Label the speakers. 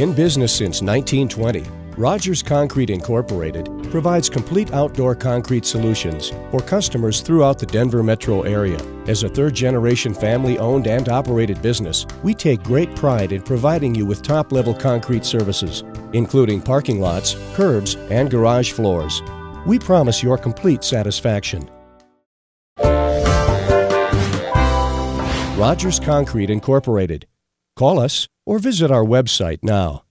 Speaker 1: In business since 1920, Rogers Concrete Incorporated provides complete outdoor concrete solutions for customers throughout the Denver metro area. As a third generation family owned and operated business, we take great pride in providing you with top level concrete services, including parking lots, curbs, and garage floors. We promise your complete satisfaction. Rogers Concrete Incorporated. Call us or visit our website now.